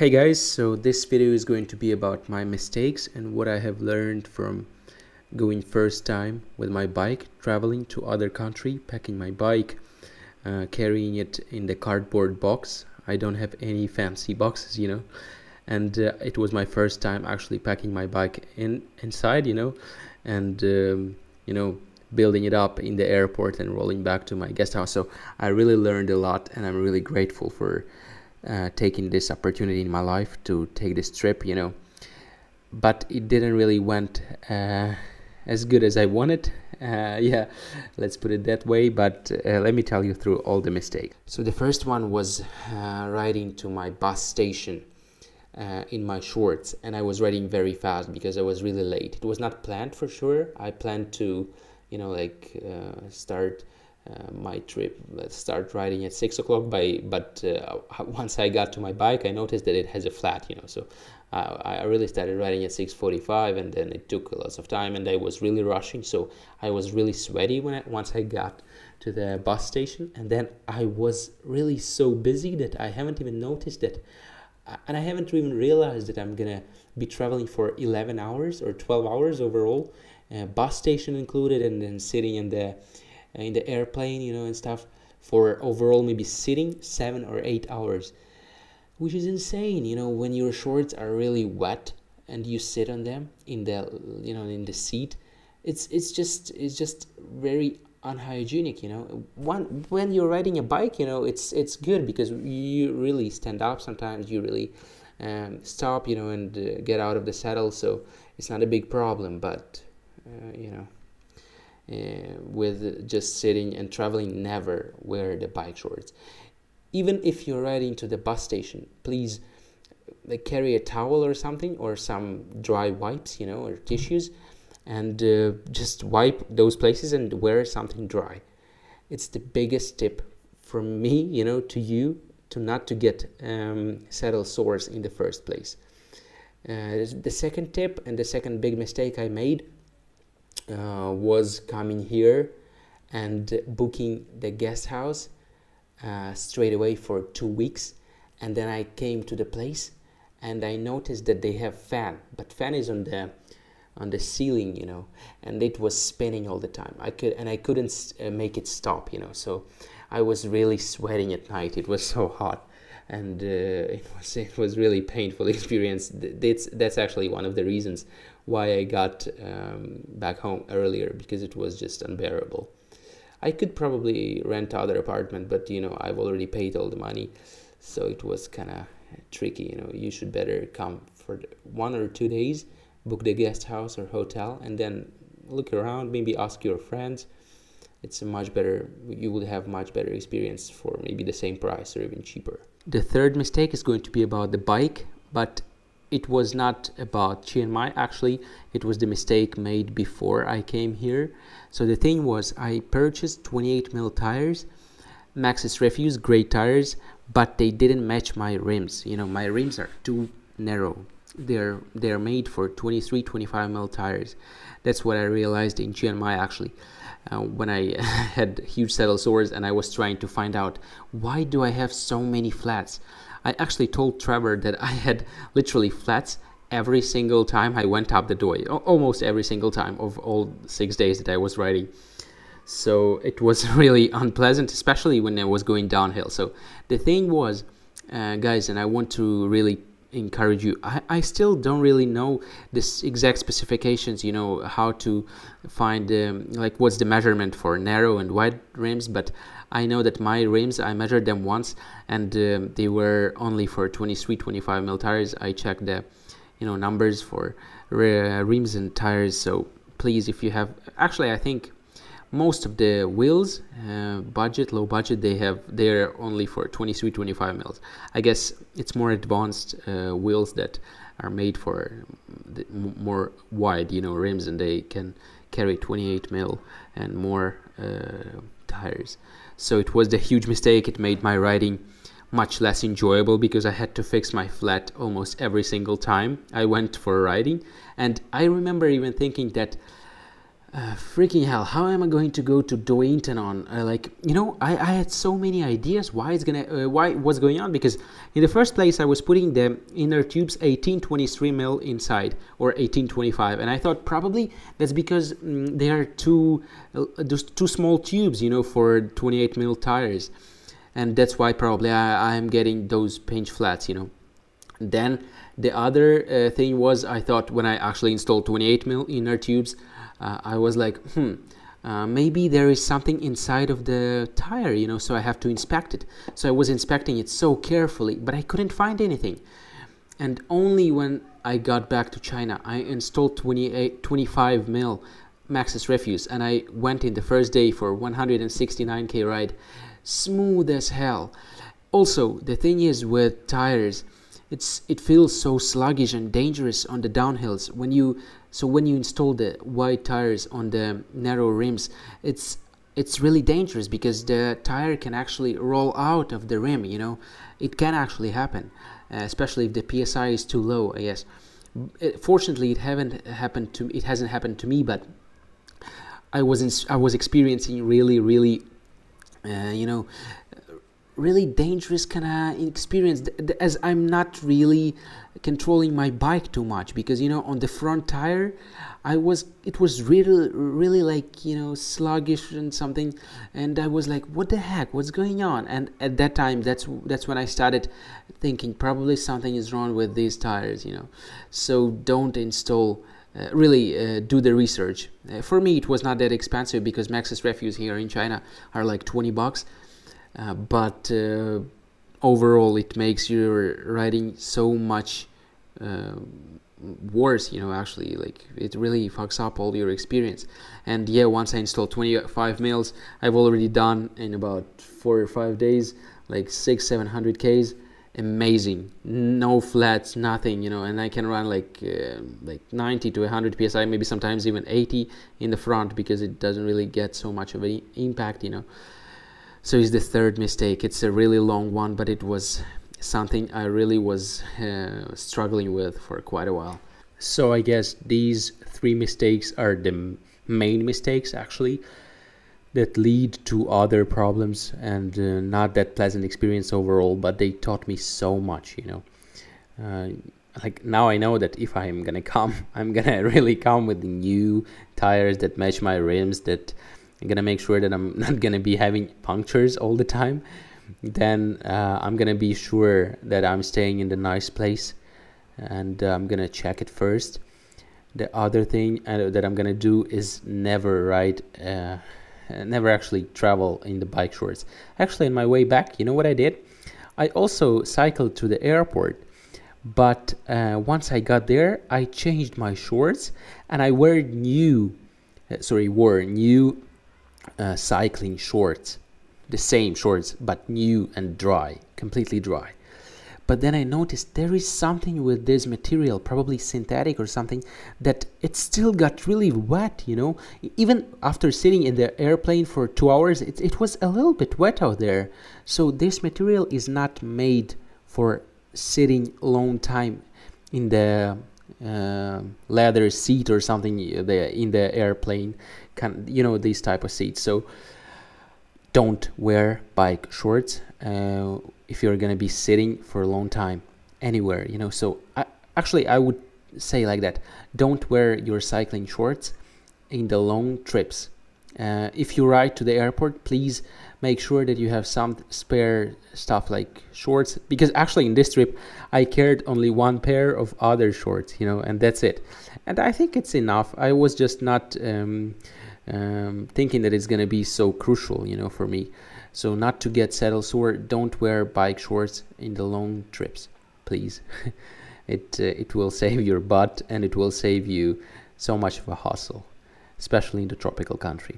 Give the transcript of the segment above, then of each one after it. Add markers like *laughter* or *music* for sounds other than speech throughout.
hey guys, so this video is going to be about my mistakes and what I have learned from going first time with my bike, traveling to other country, packing my bike, uh, carrying it in the cardboard box. I don't have any fancy boxes, you know, and uh, it was my first time actually packing my bike in inside, you know, and um, you know building it up in the airport and rolling back to my guest house. So I really learned a lot, and I'm really grateful for uh, taking this opportunity in my life to take this trip, you know. But it didn't really went uh, as good as I wanted. Uh, *laughs* yeah, let's put it that way. But uh, let me tell you through all the mistakes. So the first one was uh, riding to my bus station. In my shorts and I was riding very fast because I was really late. It was not planned for sure. I planned to, you know, like start uh, my trip. Start riding at six o'clock by but uh, *laughs* once i got to my bike i noticed that it has a flat you know so uh, i really started riding at 6.45 and then it took lots of time and i was really rushing. So i was really sweaty when I, once i got to the bus station and then i was really so busy that i haven't even noticed that uh, and i haven't even realized that i'm gonna be traveling for 11 hours or 12 hours overall uh, bus station included and then sitting in the in the airplane, you know, and stuff for overall maybe sitting seven or eight hours, which is insane. You know, when your shorts are really wet and you sit on them in the you know in the seat, it's it's just it's just very unhygienic. You know, one when you're riding a bike, you know, it's it's good because you really stand up. Sometimes you really um, stop, you know, and uh, get out of the saddle, so it's not a big problem. But uh, you know uh, with just sitting and traveling never wear the bike shorts. Even if you're riding to the bus station please like carry a towel or something or some dry wipes you know or tissues and uh, just wipe those places and wear something dry. It's the biggest tip from me you know to you to not to get um, saddle sores in the first place. Uh, the second tip and the second big mistake i made uh, was coming here and booking the guest house uh, straight away for two weeks. And then i came to the place and i noticed that they have fan but fan is on the on the ceiling you know and it was spinning all the time. I could and i couldn't uh, make it stop you know so i was really sweating at night. It was *laughs* so hot and uh, it was it was really painful *laughs* experience. That's that's actually one of the reasons why I got um, back home earlier because it was just unbearable. I could probably rent other apartment, but you know I've already paid all the money, so it was kind of tricky. You know you should better come for one or two days, book the guest house or hotel, and then look around. Maybe ask your friends. It's a much better. You would have much better experience for maybe the same price or even cheaper. The third mistake is going to be about the bike, but it was not about Chiang Mai actually. It was the mistake made before I came here. So the thing was I purchased 28 mil tires Maxxis Refuse great tires but they didn't match my rims. You know my rims are too narrow. They're they're made for 23 25 mil tires. That's what I realized in Chiang Mai actually uh, when I *laughs* had huge saddle sores and I was trying to find out why do I have so many flats I actually told Trevor that I had literally flats every single time I went up the door, almost every single time of all six days that I was riding. So it was *laughs* really unpleasant, especially when I was going downhill. So the thing was, uh, guys, and I want to really encourage you. I, I still don't really know this exact specifications, you know, how to find um, like what's the measurement for narrow and wide rims, but I know that my rims, I measured them once and um, they were only for 23, 25 mil tires. I checked the, you know, numbers for rims and tires. So please, if you have, actually, I think most of the wheels uh, budget low budget they have they're only for 23 25 mils i guess it's more advanced uh, wheels that are made for more wide you know rims and they can carry 28 mil and more uh, tires so it was the huge mistake. It made my riding much less enjoyable because I had to fix my flat almost every single time I went for riding. And I remember even thinking that uh, freaking hell how am i going to go to Doi Inthanon uh, like you know I, I had so many ideas why it's gonna uh, why what's going on because in the first place i was putting the inner tubes 1823 mil inside or 1825 and i thought probably that's because mm, they are too uh, those two small tubes you know for 28 mil tires and that's why probably i i'm getting those pinch flats you know. Then the other uh, thing was i thought when i actually installed 28 mil inner tubes uh, I was like, hmm, uh, maybe there is something inside of the tire, you know, so I have to inspect it. So I was inspecting it so carefully, but I couldn't find anything. And only when I got back to China, I installed 28, 25 mil Maxxis Refuse, and I went in the first day for 169k ride, smooth as hell. Also, the thing is with tires, it's it feels so sluggish and dangerous on the downhills. When you so when you install the wide tires on the narrow rims it's it's really dangerous because the tire can actually roll out of the rim you know? It can actually happen uh, especially if the psi is too low i guess. It, fortunately it haven't happened to it hasn't happened to me but i was in, i was experiencing really really uh, you know really dangerous kind of experience as I'm not really controlling my bike too much because you know on the front tire I was it was really really like you know sluggish and something. And I was like what the heck? What's going on? And at that time that's that's when I started thinking probably something is wrong with these tires you know. So don't install uh, really uh, do the research. Uh, for me, it was not that expensive because Maxxis Refuse here in China are like 20 bucks. Uh, but uh, overall it makes your writing so much uh, worse you know actually like it really fucks up all your experience. And yeah once i install 25 mils i've already done in about four or five days like six seven hundred k's. Amazing. No flats nothing you know and i can run like uh, like 90 to 100 psi maybe sometimes even 80 in the front because it doesn't really get so much of an impact you know so it's the third mistake. It's a really long one but it was something i really was uh, struggling with for quite a while. So i guess these three mistakes are the main mistakes actually that lead to other problems and uh, not that pleasant experience overall but they taught me so much you know. Uh, like now i know that if i'm gonna *laughs* come i'm gonna *laughs* really come with new tires that match my rims that I'm gonna make sure that I'm *laughs* not gonna be having punctures all the time. Then uh, I'm gonna be sure that I'm staying in the nice place and uh, I'm gonna check it first. The other thing uh, that I'm gonna do is never ride uh, never actually travel in the bike shorts. Actually on my way back you know what I did? I also cycled to the airport but uh, once I got there I changed my shorts and I wear new uh, sorry wore new uh, cycling shorts, the same shorts but new and dry, completely dry. But then I noticed there is something with this material, probably synthetic or something, that it still got really wet, you know. Even after sitting in the airplane for two hours, it, it was a little bit wet out there. So this material is not made for sitting long time in the uh, leather seat or something the, in the airplane can you know these type of seats. So don't wear bike shorts uh, if you're gonna be sitting for a long time anywhere you know. So I, actually i would say like that. Don't wear your cycling shorts in the long trips uh, if you ride to the airport please make sure that you have some spare stuff like shorts because actually in this trip i carried only one pair of other shorts you know and that's it and i think it's enough i was just not um, um, thinking that it's going to be so crucial, you know, for me. So not to get saddle sore, don't wear bike shorts in the long trips, please. *laughs* it uh, it will save your butt and it will save you so much of a hassle, especially in the tropical country.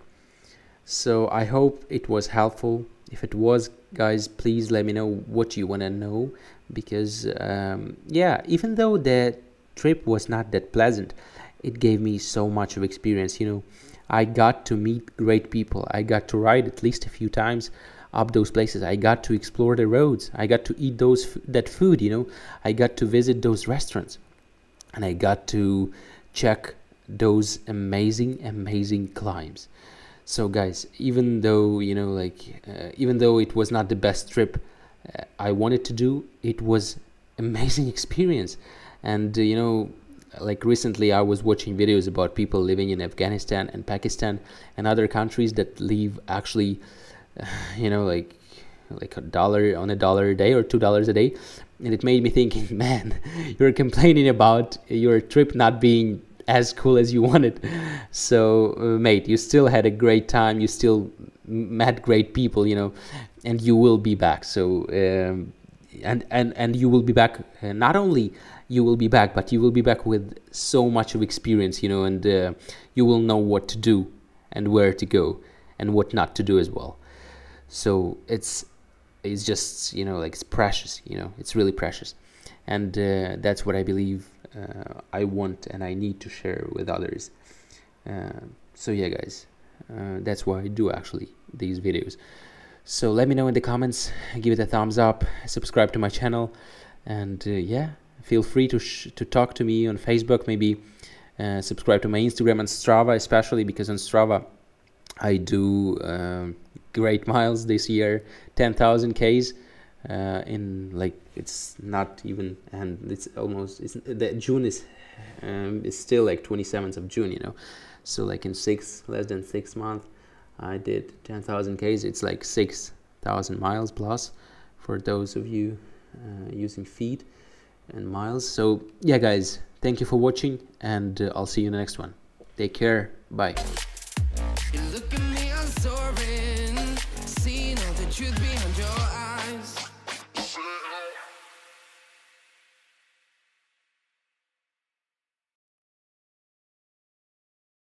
So I hope it was helpful. If it was, guys, please let me know what you want to know because um, yeah, even though the trip was not that pleasant, it gave me so much of experience, you know I got to meet great people. I got to ride at least a few times up those places. I got to explore the roads. I got to eat those that food, you know. I got to visit those restaurants. And I got to check those amazing amazing climbs. So guys even though you know like uh, even though it was not the best trip uh, i wanted to do it was amazing *laughs* experience. And uh, you know like recently i was watching videos about people living in afghanistan and pakistan and other countries that live actually *sighs* you know like like a dollar on a dollar a day or two dollars a day. And it made me thinking *laughs* man *laughs* you're complaining about your trip not being as cool as you wanted. So uh, mate you still had a great time. You still met great people you know and you will be back. So um, and and and you will be back uh, not only you will be back but you will be back with so much of experience you know and uh, you will know what to do and where to go and what not to do as well. So it's it's just you know like it's precious you know it's really precious. And uh, that's what i believe uh, i want and i need to share with others. Uh, so yeah guys uh, that's why i do actually these videos. So let me know in the comments give it a thumbs up subscribe to my channel and uh, yeah feel free to to talk to me on facebook maybe uh, subscribe to my instagram and strava especially because on strava i do um, great miles this year 10,000 Ks uh, in like it's not even and it's almost it's June is um, is still like 27th of June you know? So like in six less than six months I did 10,000 Ks. It's like 6,000 miles plus for those of you uh, using feet and miles. So yeah guys thank you for watching and uh, I'll see you in the next one. Take care. Bye. Truth behind your